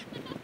Ha ha ha!